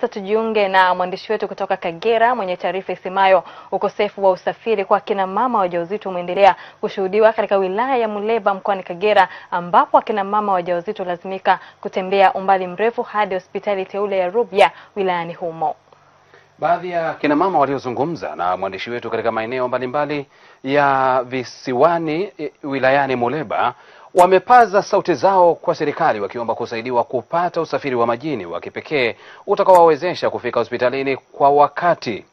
Sasa tujiunge na mwandishi wetu kutoka Kagera mwenye taarifa isemayo ukosefu wa usafiri kwa akina mama wajawazito umeendelea kushuhudiwa katika wilaya ya Muleba mkoani Kagera ambapo akina mama wajawazito lazimika kutembea umbali mrefu hadi hospitali teule ya Rubya wilayani humo. Baadhi ya kina mama waliozungumza na mwandishi wetu katika maeneo mbalimbali ya visiwani e, wilayani Muleba wamepaza sauti zao kwa serikali wakiomba kusaidiwa kupata usafiri wa majini wa kipekee utakaowawezesha kufika hospitalini kwa wakati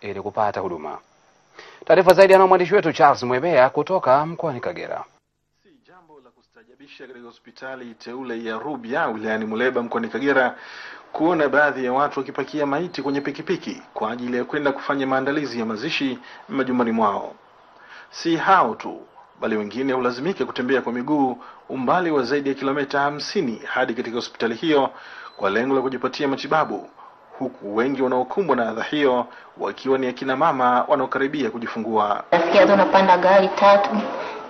ili kupata huduma. Taarifa zaidi anao mwandishi wetu Charles Mwebea kutoka mkoani Kagera. Si jambo la kustajabisha katika hospitali teule ya Rubya wilayani Muleba mkoani Kagera kuona baadhi ya watu wakipakia maiti kwenye pikipiki kwa ajili ya kwenda kufanya maandalizi ya mazishi majumbani mwao. Si hao tu, bali wengine hulazimika kutembea kwa miguu umbali wa zaidi ya kilomita hamsini hadi katika hospitali hiyo kwa lengo la kujipatia matibabu, huku wengi wanaokumbwa na adha hiyo wakiwa ni akina mama wanaokaribia kujifungua. Unapanda gari tatu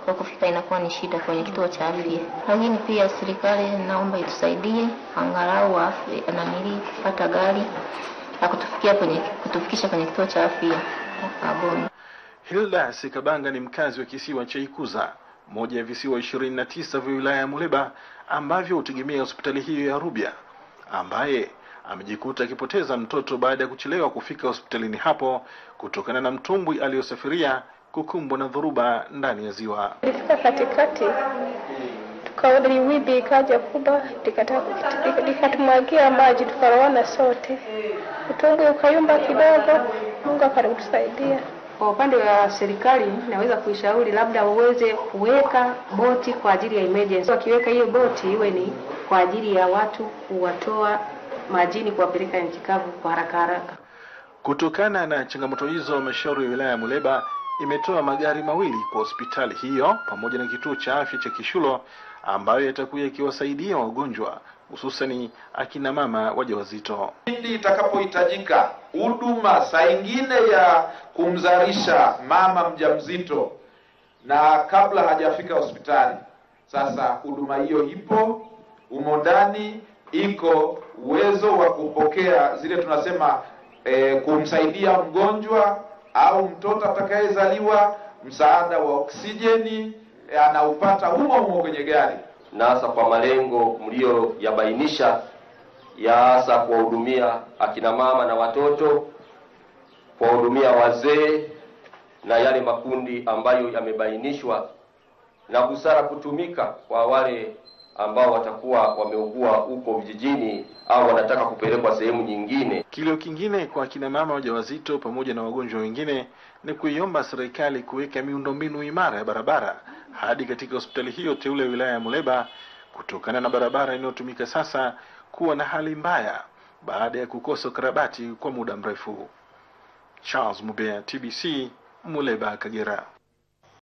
kwa kufika inakuwa ni shida kwenye kituo cha afya, lakini pia serikali naomba itusaidie angalau afya kupata gari la kutufikia kwenye kutufikisha kwenye kituo cha afya. Hilda Sikabanga ni mkazi wa kisiwa cha Ikuza, moja ya visiwa ishirini na tisa vya wilaya ya Muleba ambavyo hutegemea hospitali hiyo ya Rubya, ambaye amejikuta akipoteza mtoto baada ya kuchelewa kufika hospitalini hapo kutokana na mtumbwi aliyosafiria kukumbwa na dhoruba ndani ya ziwa. Ilifika katikati, tukaona wimbi ikaja kubwa, likatumwagia maji, tukaroana sote, mtumbwi ukayumba kidogo. Mungu akatusaidia. Kwa upande wa serikali naweza kuishauri labda uweze kuweka boti kwa ajili ya emergency. Wakiweka hiyo boti iwe ni kwa ajili ya watu kuwatoa majini kuwapeleka nchi kavu kwa haraka haraka. Kutokana na changamoto hizo, halmashauri ya wilaya ya Muleba imetoa magari mawili kwa hospitali hiyo pamoja na kituo cha afya cha Kishulo ambayo yatakuwa yakiwasaidia wagonjwa hususani akina mama wajawazito. pindi itakapohitajika huduma saa ingine ya kumzalisha mama mjamzito na kabla hajafika hospitali. Sasa huduma hiyo ipo umo ndani, iko uwezo wa kupokea zile tunasema e, kumsaidia mgonjwa au mtoto atakayezaliwa, msaada wa oksijeni anaupata humo humo kwenye gari. Na hasa kwa malengo mliyoyabainisha ya hasa kuwahudumia akina mama na watoto, kuwahudumia wazee na yale makundi ambayo yamebainishwa, na busara kutumika kwa wale ambao watakuwa wameugua huko vijijini au wanataka kupelekwa sehemu nyingine. Kilio kingine kwa akina mama wajawazito pamoja na wagonjwa wengine ni kuiomba serikali kuweka miundombinu imara ya barabara hadi katika hospitali hiyo teule wilaya ya Muleba kutokana na barabara inayotumika sasa kuwa na hali mbaya baada ya kukosa ukarabati kwa muda mrefu. Charles Mubea, TBC, Muleba, Kagera.